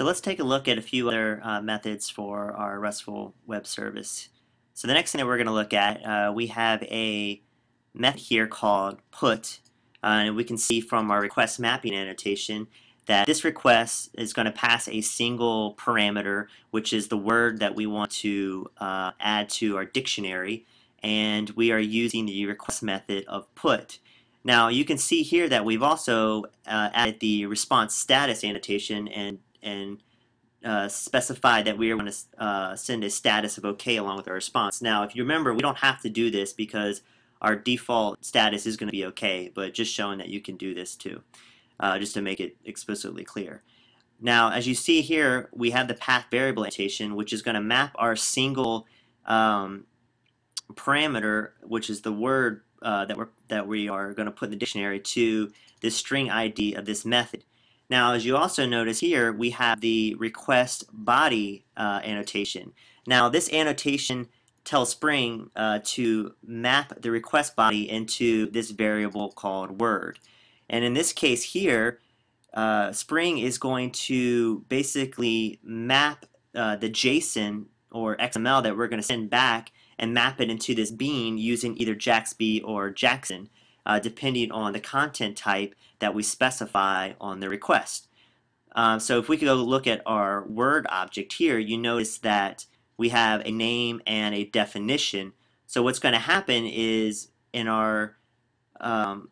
So let's take a look at a few other uh, methods for our RESTful web service. So the next thing that we're going to look at, uh, we have a method here called put. Uh, and we can see from our request mapping annotation that this request is going to pass a single parameter, which is the word that we want to uh, add to our dictionary. And we are using the request method of put. Now you can see here that we've also uh, added the response status annotation and and uh, specify that we are going to uh, send a status of OK along with our response. Now, if you remember, we don't have to do this because our default status is going to be OK, but just showing that you can do this too, uh, just to make it explicitly clear. Now, as you see here, we have the path variable annotation, which is going to map our single um, parameter, which is the word uh, that, we're, that we are going to put in the dictionary, to the string ID of this method. Now, as you also notice here, we have the request body uh, annotation. Now, this annotation tells Spring uh, to map the request body into this variable called word. And in this case here, uh, Spring is going to basically map uh, the JSON or XML that we're going to send back and map it into this bean using either JAXB or Jackson uh, depending on the content type that we specify on the request. Uh, so if we go look at our Word object here, you notice that we have a name and a definition. So what's going to happen is in our um,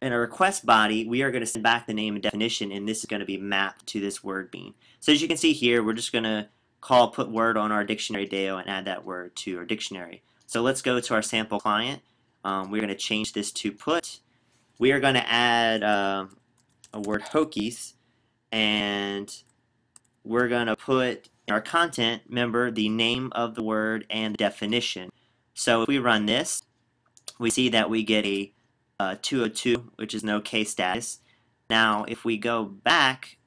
in our request body, we are going to send back the name and definition, and this is going to be mapped to this word bean. So as you can see here, we're just going to call put word on our dictionary DAO and add that word to our dictionary. So let's go to our sample client um, we're going to change this to put. We are going to add uh, a word Hokies, and we're going to put in our content, remember, the name of the word and definition. So if we run this, we see that we get a uh, 202, which is no case status. Now, if we go back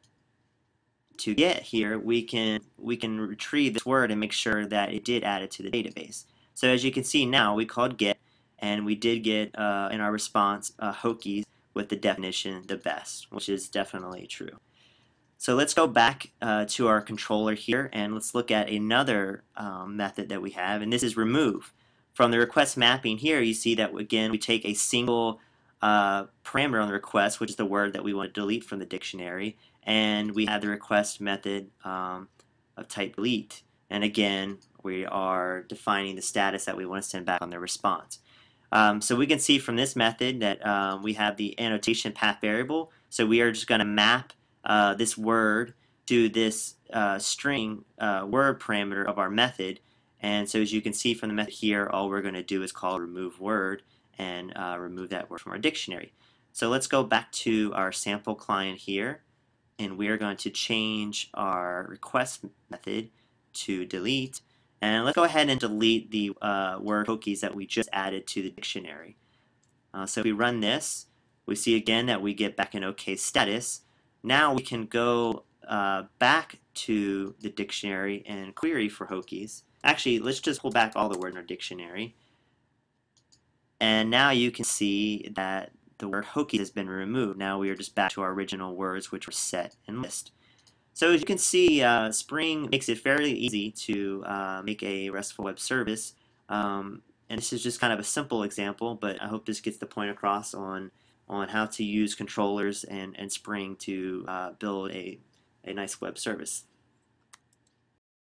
to get here, we can we can retrieve this word and make sure that it did add it to the database. So as you can see now, we called get, and we did get uh, in our response uh, Hokies with the definition the best, which is definitely true. So let's go back uh, to our controller here and let's look at another um, method that we have, and this is remove. From the request mapping here, you see that again we take a single uh, parameter on the request, which is the word that we want to delete from the dictionary, and we have the request method um, of type delete. And again, we are defining the status that we want to send back on the response. Um, so we can see from this method that um, we have the annotation path variable. So we are just going to map uh, this word to this uh, string uh, word parameter of our method. And so as you can see from the method here, all we're going to do is call remove word and uh, remove that word from our dictionary. So let's go back to our sample client here. And we are going to change our request method to delete. And let's go ahead and delete the uh, word Hokies that we just added to the dictionary. Uh, so if we run this, we see again that we get back an OK status. Now we can go uh, back to the dictionary and query for Hokies. Actually, let's just pull back all the words in our dictionary. And now you can see that the word Hokies has been removed. Now we are just back to our original words which were set and list. So as you can see, uh, Spring makes it fairly easy to uh, make a RESTful web service. Um, and this is just kind of a simple example, but I hope this gets the point across on on how to use controllers and, and Spring to uh, build a, a nice web service.